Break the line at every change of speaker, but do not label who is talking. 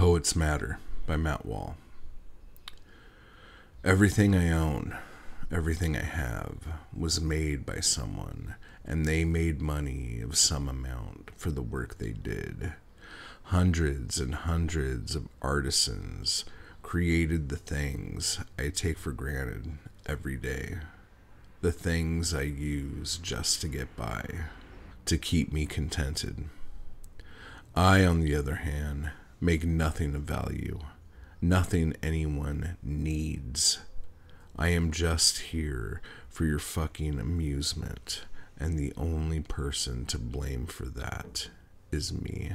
Poets Matter by Matt Wall. Everything I own, everything I have, was made by someone, and they made money of some amount for the work they did. Hundreds and hundreds of artisans created the things I take for granted every day. The things I use just to get by, to keep me contented. I, on the other hand, make nothing of value, nothing anyone needs. I am just here for your fucking amusement, and the only person to blame for that is me.